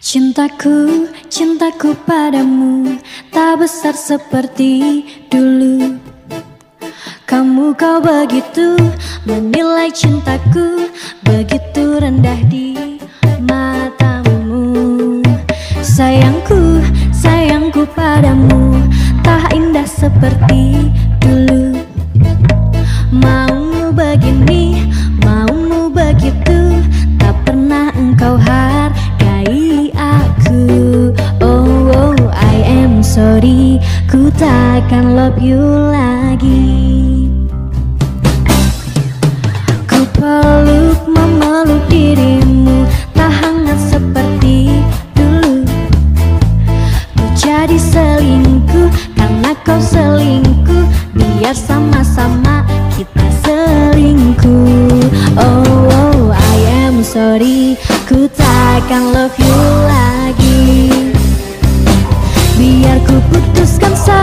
Cintaku, cintaku padamu Tak besar seperti dulu. Kamu kau begitu menilai cintaku Begitu rendah di love you lagi. Ku peluk memeluk dirimu Tak hangat seperti dulu. Ku jadi selingkuh karena kau selingkuh. Biar sama-sama kita selingkuh. Oh, oh I am sorry. Ku takkan love you lagi. Biar ku putuskan saja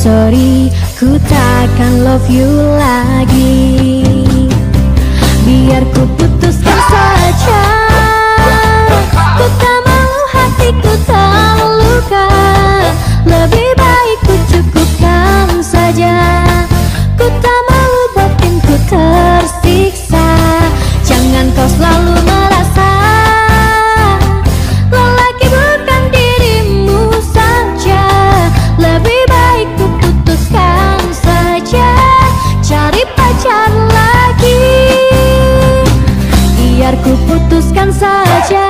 sorry Ku takkan love you lagi. Biar ku putuskan saja. Ku tak mau hatiku terluka. Lebih baik ku cukupkan saja. Ku tak saja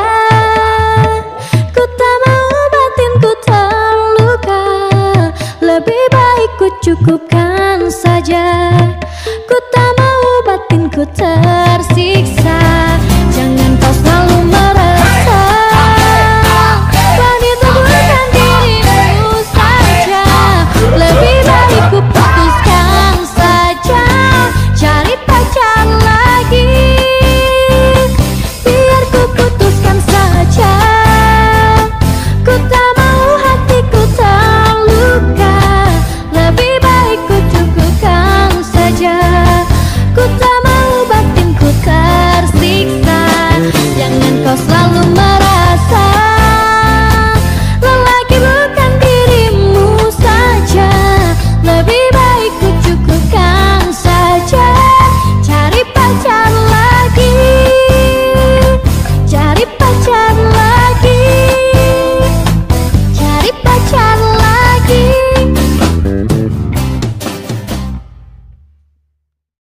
Ku tak mau batinku terluka Lebih baik ku cukupkan saja. Ku tak mau batinku tersiksa.